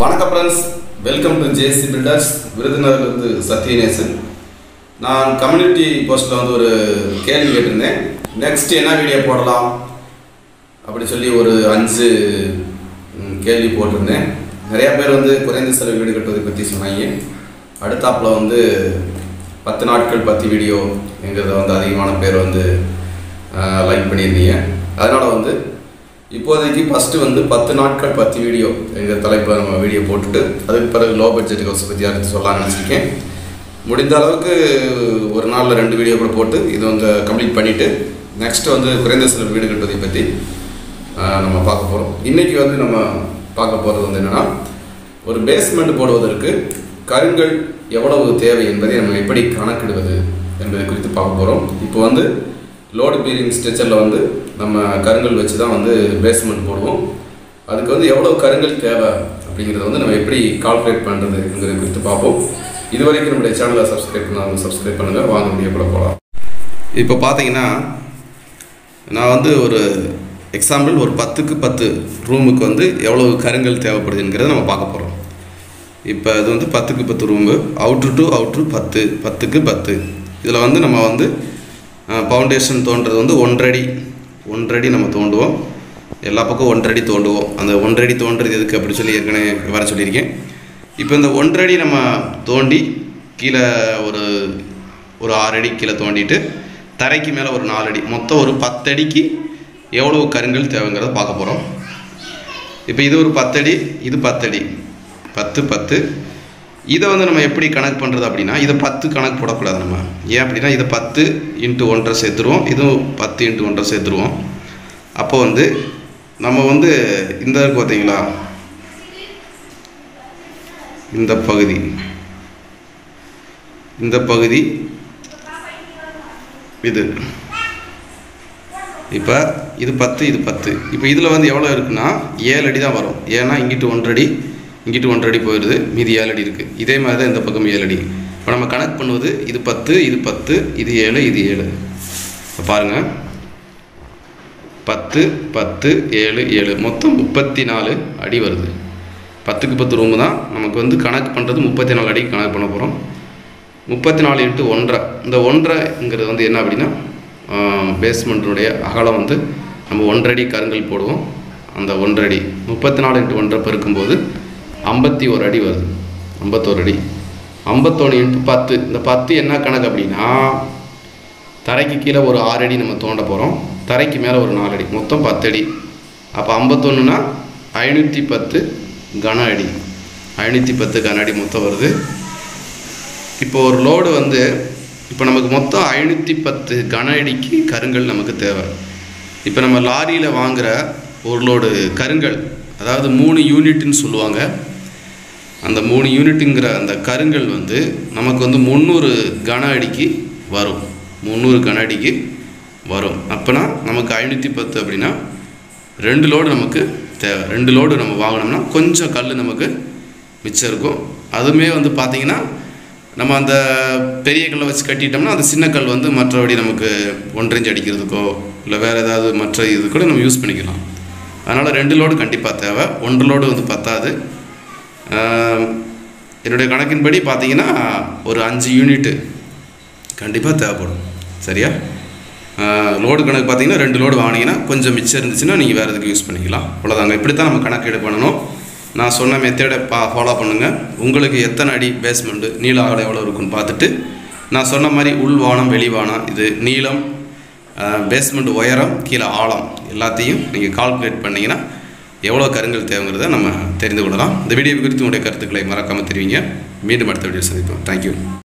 வணக்கம் friends welcome to JC builders விருதுநகர்லேருந்து Sathyanesan. நான் community போஸ்ட்டில் வந்து ஒரு கேள்வி கேட்டிருந்தேன். நெக்ஸ்ட் என்ன வீடியோ போடலாம்? அப்படி சொல்லி ஒரு அஞ்சு கேள்வி போட்டிருந்தேன். நிறையா பேர் வந்து குறைந்த செலவு வீடு கட்டுவதை பற்றி சொன்னாங்க. அடுத்தாப்பில் வந்து பத்து நாட்கள் பத்து வீடியோ எங்கிறத வந்து அதிகமான பேர் வந்து லைக் பண்ணியிருந்தீங்க. அதனால் வந்து இப்போதைக்கு ஃபஸ்ட்டு வந்து பத்து நாட்கள் பத்து வீடியோ எங்கள் தலைப்பில் நம்ம வீடியோ போட்டுட்டு அதுக்கு பிறகு லோ பட்ஜெட் ஹவுஸ் பற்றி அடுத்து சொல்லலாம்னு நினச்சிருக்கேன். முடிந்த அளவுக்கு ஒரு நாளில் ரெண்டு வீடியோ கூட போட்டு இது வந்து கம்ப்ளீட் பண்ணிவிட்டு நெக்ஸ்ட்டு வந்து குறைந்த செலவு வீடு கட்டுவதை பற்றி நம்ம பார்க்க போகிறோம் இன்றைக்கி வந்து நம்ம பார்க்க போகிறது வந்து என்னென்னா ஒரு பேஸ்மெண்ட் போடுவதற்கு கருங்கள் எவ்வளவு தேவை என்பதை நம்ம எப்படி கணக்கிடுவது என்பதை குறித்து பார்க்க போகிறோம் இப்போ வந்து லோடு பீரிங் ஸ்ட்ரெச்சரில் வந்து நம்ம கருங்கல் வச்சு தான் வந்து பேஸ்மெண்ட் போடுவோம். அதுக்கு வந்து எவ்வளோ கருங்கல் தேவை அப்படிங்கிறத வந்து நம்ம எப்படி கால்குலேட் பண்ணுறதுங்கிறத குறித்து பார்ப்போம். இது வரைக்கும் நம்முடைய சேனலை சப்ஸ்கிரைப் பண்ணாங்க சப்ஸ்கிரைப் பண்ணுங்கள் வாங்க முடியப்பட போகலாம் இப்போ பார்த்தீங்கன்னா நான் வந்து ஒரு எக்ஸாம்பிள் ஒரு பத்துக்கு பத்து ரூமுக்கு வந்து எவ்வளோ கருங்கல் தேவைப்படுதுங்கிறத நம்ம பார்க்க போகிறோம் இப்போ இது வந்து பத்துக்கு பத்து ரூமு அவுட்ரு டு அவுட்ரு பத்து பத்துக்கு பத்து. இதில் வந்து நம்ம வந்து ஃபவுண்டேஷன் தோன்றது வந்து ஒன்றடி. ஒன்றடி நம்ம தோண்டுவோம். எல்லா பக்கம் ஒன்றடி தோண்டுவோம். அந்த ஒன்றடி தோன்றது எதுக்கு அப்படி சொல்லி ஏற்கனவே வர சொல்லியிருக்கேன். இப்போ இந்த ஒன்றடி நம்ம தோண்டி கீழே ஒரு ஒரு ஆறு அடி கீழே தோண்டிட்டு தரைக்கு மேலே ஒரு நாலு அடி மொத்தம் ஒரு பத்தடிக்கு எவ்வளோ கருங்கல் தேவைங்கிறத பார்க்க போகிறோம் இப்போ இது ஒரு பத்தடி இது பத்தடி. பத்து பத்து. இதை வந்து நம்ம எப்படி கணக்கு பண்ணுறது அப்படின்னா இதை பத்து கணக்கு போடக்கூடாது நம்ம. ஏன் அப்படின்னா இதை பத்து இன்ட்டு ஒன்றரை சேர்த்துருவோம். இதுவும் பத்து இன்ட்டு ஒன்றரை சேர்த்துருவோம். அப்போ வந்து நம்ம வந்து இந்த இருக்கு பார்த்தீங்களா இந்த பகுதி. இந்த பகுதி இது. இப்போ இது பத்து இது பத்து. இப்போ இதில் வந்து எவ்வளோ இருக்குன்னா ஏழு அடி தான் வரும். ஏன்னா இங்கிட்டு ஒன்றடி இங்கிட்டு ஒன்றடி போயிடுது மீதி ஏழு அடி இருக்குது இதே மாதிரி தான் இந்த பக்கம் ஏழு அடி இப்போ நம்ம கணக்கு பண்ணுவது இது பத்து இது பத்து இது ஏழு இது ஏழு. பாருங்கள் பத்து பத்து ஏழு ஏழு. மொத்தம் முப்பத்தி நாலு அடி வருது. பத்துக்கு பத்து ரூமு தான் நமக்கு வந்து கணக்கு பண்ணுறது முப்பத்தி நாலு அடிக்கு கணக்கு பண்ண போகிறோம் முப்பத்தி நாலு இன்ட்டு ஒன்றரை. இந்த ஒன்றரைங்கிறது வந்து என்ன அப்படின்னா பேஸ்மெண்ட்டுடைய அகலம் வந்து நம்ம ஒன்றடி கருங்கல் போடுவோம். அந்த ஒன்றடி முப்பத்தி நாலு இன்ட்டு ஒன்றரை பெருக்கும்போது ஐம்பத்தி ஒரு அடி வருது. ஐம்பத்தோரு அடி. ஐம்பத்தொன்று இன்ட்டு பத்து. இந்த பத்து என்ன கணக்கு அப்படின்னா தரைக்கு கீழே ஒரு ஆறு அடி நம்ம தோண்ட போகிறோம் தரைக்கு மேலே ஒரு நாலு அடி. மொத்தம் பத்து அடி. அப்போ ஐம்பத்தொன்றுனா ஐநூற்றி பத்து கன அடி. ஐநூற்றி பத்து கன அடி மொத்தம் வருது. இப்போ ஒரு லோடு வந்து இப்போ நமக்கு மொத்தம் ஐநூற்றி பத்து கன அடிக்கு கருங்கல் நமக்கு தேவை. இப்போ நம்ம லாரியில் வாங்குகிற ஒரு லோடு கருங்கல். அதாவது மூணு யூனிட்னு சொல்லுவாங்க. அந்த மூணு யூனிட்டுங்கிற அந்த கருங்கல் வந்து நமக்கு வந்து முந்நூறு கன அடிக்கு வரும். முந்நூறு கன அடிக்கு வரும். அப்போனா நமக்கு ஐநூற்றி பத்து அப்படின்னா ரெண்டு லோடு நமக்கு தேவை. ரெண்டு லோடு நம்ம வாங்கினோம்னா கொஞ்சம் கல் நமக்கு மிச்சம் இருக்கும். அதுவுமே வந்து பார்த்திங்கன்னா நம்ம அந்த பெரிய கல்லை வச்சு கட்டிட்டோம்னா அந்த சின்ன கல் வந்து மற்றபடி நமக்கு ஒன்றரைஞ்சு அடிக்கிறதுக்கோ இல்லை வேறு ஏதாவது மற்ற இது கூட நம்ம யூஸ் பண்ணிக்கலாம். அதனால் ரெண்டு லோடு கண்டிப்பாக தேவை. ஒன்று லோடு வந்து பத்தாது. என்னுடைய கணக்கின்படி பார்த்தீங்கன்னா ஒரு அஞ்சு யூனிட்டு கண்டிப்பாக தேவைப்படும். சரியா? லோடு கணக்கு பார்த்தீங்கன்னா ரெண்டு லோடு வாங்கினீங்கன்னா கொஞ்சம் மிச்சம் இருந்துச்சுன்னா நீங்கள் வேறு எதுக்கு யூஸ் பண்ணிக்கலாம். அவ்வளோதாங்க இப்படி தான் நம்ம கணக்கீடு பண்ணணும். நான் சொன்ன மெத்தேடை பா ஃபாலோ பண்ணுங்கள் உங்களுக்கு எத்தனை அடி பேஸ்மெண்ட்டு நீள அகலம் எவ்வளோ இருக்குன்னு பார்த்துட்டு நான் சொன்ன மாதிரி உள் வானம் இது நீளம் பேஸ்மெண்ட் உயரம் கீழே ஆழம். எல்லாத்தையும் நீங்கள் கால்குலேட் பண்ணிங்கன்னா எவ்வளோ கருங்கல் தேவைங்கிறத நம்ம தெரிந்து கொள்ளலாம். இந்த வீடியோ குறித்து உங்களுடைய கருத்துக்களை மறக்காமல் தெரிவிங்க. மீண்டும் அடுத்த வீடியோ சந்திப்போம். தேங்க்யூ